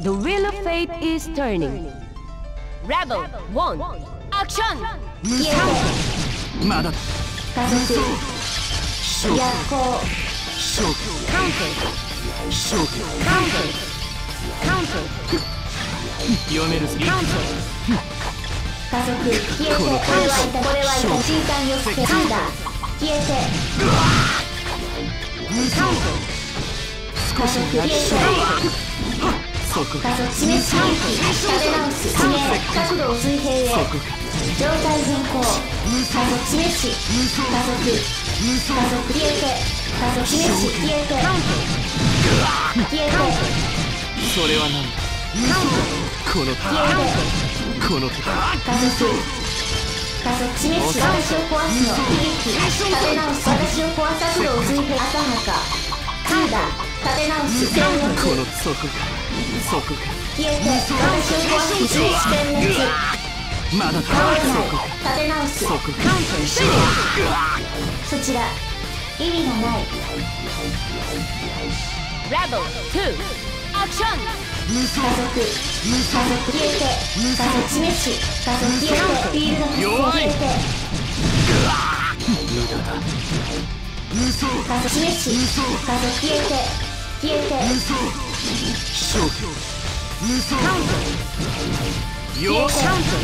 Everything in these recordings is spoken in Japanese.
The wheel of fate is turning. Rebel one. Action. まだだ加速勝負逆行 Counter. Counter. Counter. 読めるぞ Counter. 加速消えてこれはいたこれはいたチータン抑制カウンター消えて Counter. 少しやり消えてそこ加速示す回避立て直す指名角度を水平へそこ状態変更加速示し加速加速消えて加速示し消えて消えてそれは何だこの消えてこの手加速加速示し私を壊すの悲劇立て直す私を壊す角度を水平浅はかカーダ立て直す全力このそこかそこか。消えてまだだ倒れないそこか。立て直すそこか.そちら意味がない Rebel two. Action. 加速加速消えて加速示し加速消えてフィールド発弱い生消えて無駄だ加速示し加速消えて消えて。勝負 Counter. よし。Counter.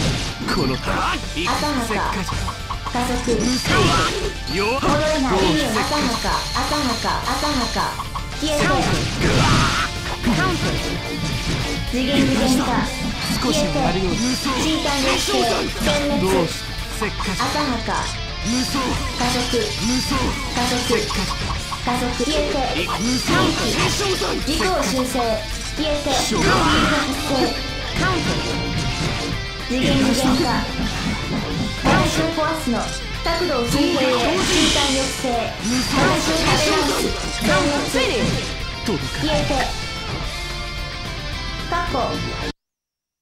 この手一浅はかせっか加速戻じよれない意味浅はか浅はか浅はか消えて Counter. 次元次元化少し。消えてやるようにチータン抑制全ど滅うし。てせっかじ浅はか加速加速加速消えて回避軸を修正消えてフィールド発生 Counter. 次元次元化私を壊すの角度を水平へ中間抑制私を立て直す全滅 Finish. 届か消えて過去